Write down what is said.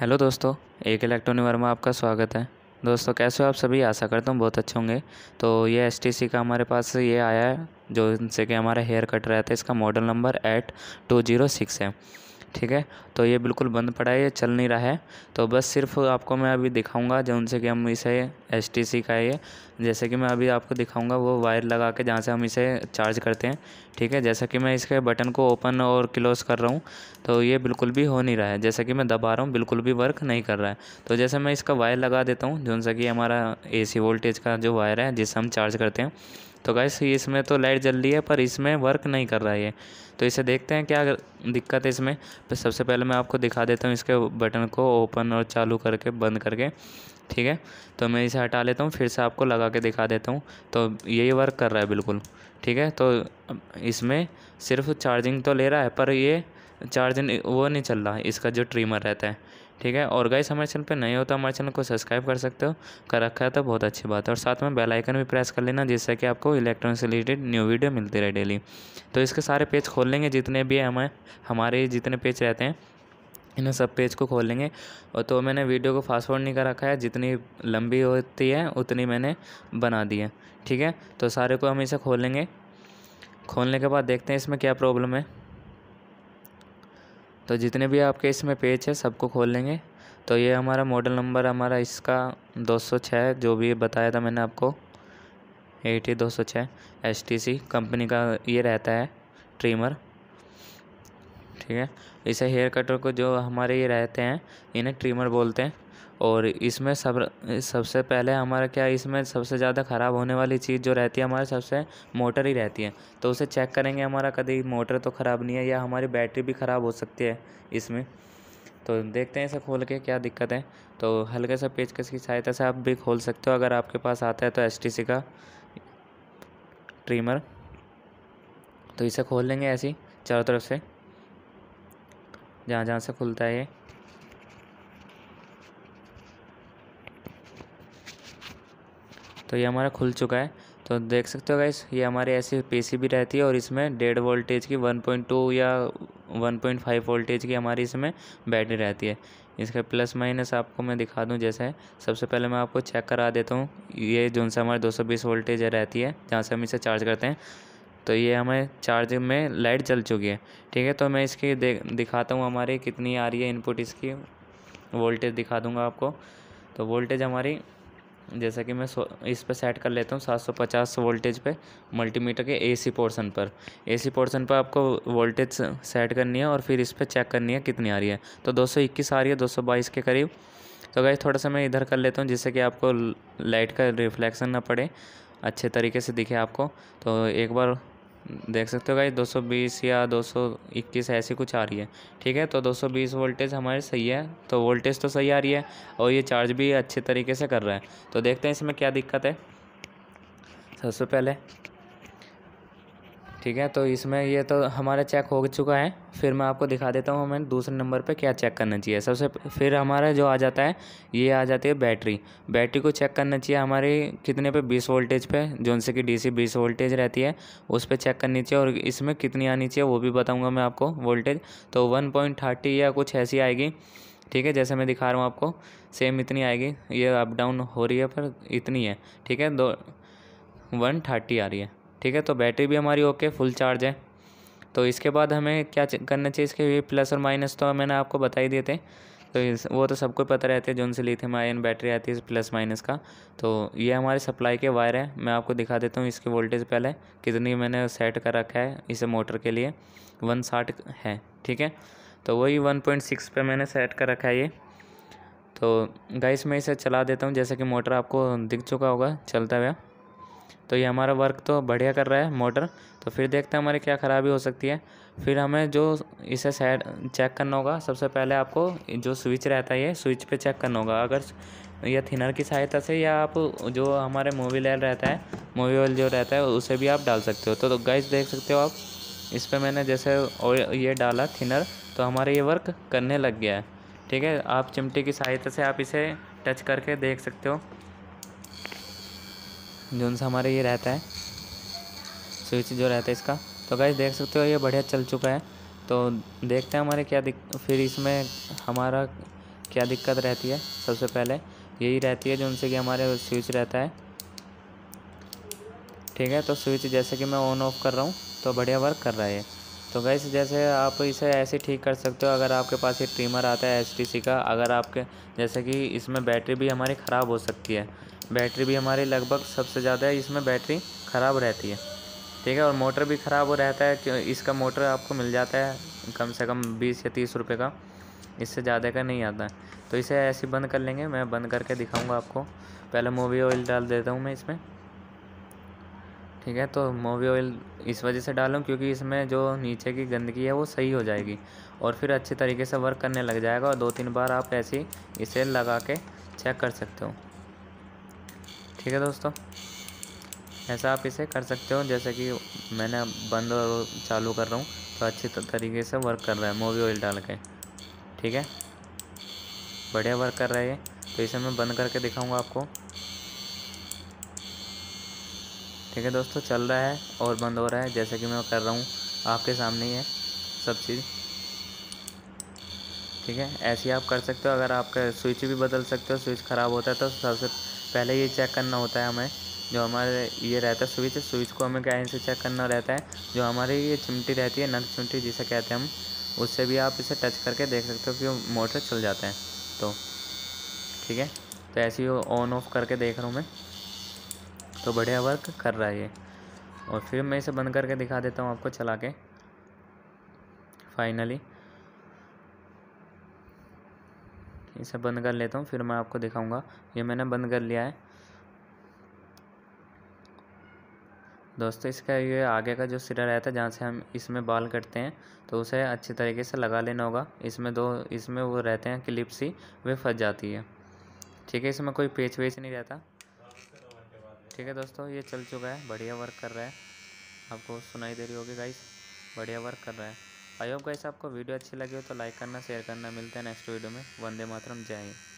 Hello दोस्तों, एक electronic Verma आपका स्वागत है। दोस्तों, कैसे हो आप सभी? आशा करता हूँ बहुत अच्छे होंगे। तो ये एसटीसी का हमारे पास ये आया है, जो इनसे कि हमारा हेयर कट रहता है, इसका model number eight two zero six है। ठीक है? तो ये बिल्कुल बंद पड़ा है, ये चल नहीं रहा है। तो बस सिर्फ़ आपको मैं अभी दिखाऊँगा जो उनसे कि हम इसे एस का है ये। जैसे कि मैं अभी आपको दिखाऊँगा वो वायर लगा के जहाँ से हम इसे चार्ज करते हैं, ठीक है? जैसा कि मैं इसके बटन को ओपन और क्लोज़ कर रहा हूँ तो ये बिल्कुल भी हो नहीं रहा है। जैसा कि मैं दबा रहा हूँ, बिल्कुल भी वर्क नहीं कर रहा है। तो जैसे मैं इसका वायर लगा देता हूँ, जो सा कि हमारा एसी वोल्टेज का जो वायर है जिससे हम चार्ज करते हैं तो गैस इसमें तो लाइट जल रही है, पर इसमें वर्क नहीं कर रहा है तो इसे देखते हैं क्या दिक्कत है इसमें। तो सबसे पहले मैं आपको दिखा देता हूँ इसके बटन को ओपन और चालू करके, बंद करके, ठीक है? तो मैं इसे हटा लेता हूँ, फिर से आपको लगा के दिखा देता हूँ। तो यही वर्क कर रहा है बिल्कुल, ठीक है? तो इसमें सिर्फ़ चार्जिंग तो ले रहा है, पर ये चार्जिंग वो नहीं चल रहा, इसका जो ट्रिमर रहता है। ठीक है? और गाइस हमारे चैनल पे नहीं तो हमारे चैनल को सब्सक्राइब कर सकते हो। कर रखा है तो बहुत अच्छी बात है। और साथ में बेल आइकन भी प्रेस कर लेना जिससे कि आपको इलेक्ट्रॉनिक से रिलेटेड न्यू वीडियो मिलती रहे डेली तो इसके सारे पेज खोल लेंगे, जितने भी हमें हमारे जितने पेज रहते हैं इन सब पेज को खोल लेंगे। और तो मैंने वीडियो को फास्ट नहीं कर रखा है। जितनी लंबी होती है, उतनी मैंने बना दी है। ठीक है? तो सारे को हम इसे खोल लेंगे। खोलने के बाद देखते हैं इसमें क्या प्रॉब्लम है। तो जितने भी आपके इसमें पेज है, सबको खोल लेंगे। तो ये हमारा मॉडल नंबर हमारा इसका 206 जो भी बताया था मैंने आपको। एटी दो सौ छः टी सी कंपनी का ये रहता है ट्रिमर ठीक है? इसे हेयर कटर को जो हमारे ये रहते हैं, इन्हें ट्रिमर बोलते हैं। और इसमें सब, सबसे पहले हमारा क्या, इसमें सबसे ज़्यादा ख़राब होने वाली चीज़ जो रहती है, हमारे सबसे मोटर ही रहती है। तो उसे चेक करेंगे हमारा, कभी मोटर तो ख़राब नहीं है या हमारी बैटरी भी ख़राब हो सकती है इसमें। तो देखते हैं इसे खोल के क्या दिक्कत है। तो हल्के सा पेचकस की सहायता से आप भी खोल सकते हो अगर आपके पास आता है तो एसटीसी का ट्रीमर। तो इसे खोल लेंगे ऐसे चारों तरफ़ से। जहाँ जहाँ से खुलता है ये। तो ये हमारा खुल चुका है। तो देख सकते हो गाइस ये हमारे ऐसी पीसी भी रहती है और इसमें डेढ़ वोल्टेज की 1.2 या 1.5 वोल्टेज की हमारी इसमें बैटरी रहती है। इसका प्लस माइनस आपको मैं दिखा दूँ जैसे सबसे पहले मैं आपको चेक करा देता हूँ। ये जो सा हमारे 220 वोल्टेज रहती है, जहाँ से हम इसे चार्ज करते हैं। तो ये हमें चार्ज में लाइट जल चुकी है। ठीक है तो मैं इसकी दिखाता हूँ हमारी कितनी आ रही है इनपुट इसकी। वोल्टेज दिखा दूँगा आपको। तो वोल्टेज हमारी जैसा कि मैं इस पर सेट कर लेता हूँ 750 वोल्टेज पे मल्टीमीटर के एसी पोर्शन पर। एसी पोर्शन पर आपको वोल्टेज सेट करनी है और फिर इस पर चेक करनी है कितनी आ रही है। तो 221 आ रही है 222 के करीब। तो गाइस थोड़ा सा मैं इधर कर लेता हूँ, जिससे कि आपको लाइट का रिफ्लेक्शन ना पड़े, अच्छे तरीके से दिखे आपको। तो एक बार देख सकते हो भाई 220 या 221 ऐसी कुछ आ रही है। ठीक है तो 220 वोल्टेज हमारे सही है तो वोल्टेज तो सही आ रही है और ये चार्ज भी अच्छे तरीके से कर रहा है। तो देखते हैं इसमें क्या दिक्कत है। सबसे पहले ठीक है? तो इसमें ये तो हमारा चेक हो चुका है। फिर मैं आपको दिखा देता हूँ हमें दूसरे नंबर पे क्या चेक करना चाहिए। सबसे फिर हमारा जो आ जाता है, ये आ जाती है बैटरी बैटरी को चेक करना चाहिए हमारे कितने पे? 20 वोल्टेज पे, जो से कि डीसी 20 वोल्टेज रहती है, उस पर चेक करनी चाहिए और इसमें कितनी आनी चाहिए वो भी बताऊँगा मैं आपको वोल्टेज तो वन या कुछ ऐसी आएगी। ठीक है? जैसे मैं दिखा रहा हूँ आपको सेम इतनी आएगी। ये अप डाउन हो रही है पर इतनी है। ठीक है? दो वन थर्टी आ रही है। ठीक है तो बैटरी भी हमारी ओके, फुल चार्ज है। तो इसके बाद हमें क्या करना चाहिए इसके प्लस और माइनस तो मैंने आपको बता ही दिए थे। तो वो तो सबको पता रहते हैं, जो उनसे लिथियम आयन बैटरी आती है प्लस माइनस का। तो ये हमारे सप्लाई के वायर है, मैं आपको दिखा देता हूँ इसकी वोल्टेज पहले, कितनी मैंने सेट कर रखा है इसे मोटर के लिए। वन साठ है, ठीक है? तो वही वन पॉइंट सिक्स पर मैंने सेट कर रखा है ये। तो गाइस मैं इसे चला देता हूँ, जैसे कि मोटर आपको दिख चुका होगा, चलता हुआ। तो ये हमारा वर्क तो बढ़िया कर रहा है मोटर तो फिर देखते हैं हमारी क्या ख़राबी हो सकती है। फिर हमें जो इसे सेट चेक करना होगा सबसे पहले आपको जो स्विच रहता है ये स्विच पे चेक करना होगा। अगर या थिनर की सहायता से या आप जो हमारे मोबिल ऑयल रहता है मोबिल ऑयल जो रहता है उसे भी आप डाल सकते हो। तो, तो गाइस देख सकते हो आप इस पर मैंने जैसे ये डाला थिनर तो हमारा ये वर्क करने लग गया है। ठीक है आप चिमटे की सहायता से आप इसे टच करके देख सकते हो। जो सा हमारे ये रहता है, स्विच जो रहता है इसका। तो गाइस देख सकते हो ये बढ़िया चल चुका है। तो देखते हैं हमारे क्या दिक, फिर इसमें हमारा क्या दिक्कत रहती है। सबसे पहले यही रहती है जो उनसे कि हमारे स्विच रहता है। ठीक है तो स्विच जैसे कि मैं ऑन ऑफ़ कर रहा हूँ तो बढ़िया वर्क कर रहा है तो गैस जैसे आप इसे ऐसे ठीक कर सकते हो, अगर आपके पास ये ट्रिमर आता है एच का, अगर आपके, जैसे कि इसमें बैटरी भी हमारी ख़राब हो सकती है। बैटरी भी हमारी लगभग सबसे ज़्यादा है, इसमें बैटरी ख़राब रहती है। ठीक है, और मोटर भी ख़राब हो रहता है इसका मोटर आपको मिल जाता है कम से कम बीस या तीस रुपये का, इससे ज़्यादा का नहीं आता। तो इसे ऐसे बंद कर लेंगे, मैं बंद करके दिखाऊँगा आपको। पहले मूवी ऑयल डाल देता हूँ मैं इसमें। ठीक है तो मूवी ऑयल इस वजह से डालूँ, क्योंकि इसमें जो नीचे की गंदगी है वो सही हो जाएगी, और फिर अच्छे तरीके से वर्क करने लग जाएगा, और दो तीन बार आप ऐसे इसे लगा के चेक कर सकते हो। ठीक है दोस्तों। ऐसा आप इसे कर सकते हो, जैसे कि मैंने बंद और चालू कर रहा हूँ तो अच्छी तरीके से वर्क कर रहा है मूवी ऑयल डाल के। ठीक है? बढ़िया वर्क कर रहा है तो इसे मैं बंद करके दिखाऊँगा आपको। ठीक है दोस्तों, चल रहा है और बंद हो रहा है, जैसे कि मैं कर रहा हूँ, आपके सामने ही है सब चीज़। ठीक है? ऐसे ही आप कर सकते हो, अगर आपका स्विच भी बदल सकते हो स्विच ख़राब होता है तो सबसे पहले ये चेक करना होता है हमें, जो हमारे ये रहता है स्विच स्विच को हमें क्या से चेक करना रहता है। जो हमारी ये चिमटी रहती है नक चिमटी जिसे कहते हैं हम, उससे भी आप इसे टच करके देख सकते हो कि मोटर चल जाता है। तो ठीक है? तो ऐसे ही ऑन ऑफ़ करके देख रहा हूँ मैं। तो बढ़िया वर्क कर रहा है ये। और फिर मैं इसे बंद करके दिखा देता हूँ आपको चला के। फाइनली इसे बंद कर लेता हूँ, फिर मैं आपको दिखाऊँगा। ये मैंने बंद कर लिया है। दोस्तों, इसका ये आगे का जो सिरा रहता है, जहाँ से हम इसमें बाल कटते हैं तो उसे अच्छे तरीके से लगा लेना होगा। इसमें दो, इसमें वो रहते हैं क्लिप्स ही वे फंस जाती है। ठीक है, इसमें कोई पेच वेच नहीं रहता। ठीक है दोस्तों, ये चल चुका है, बढ़िया वर्क कर रहा है। आपको सुनाई दे रही होगी गाइस बढ़िया वर्क कर रहा है। आई होप गाइस आपको वीडियो अच्छी लगी हो तो लाइक करना, शेयर करना, मिलते हैं नेक्स्ट वीडियो में। वंदे मातरम, जय हिंद।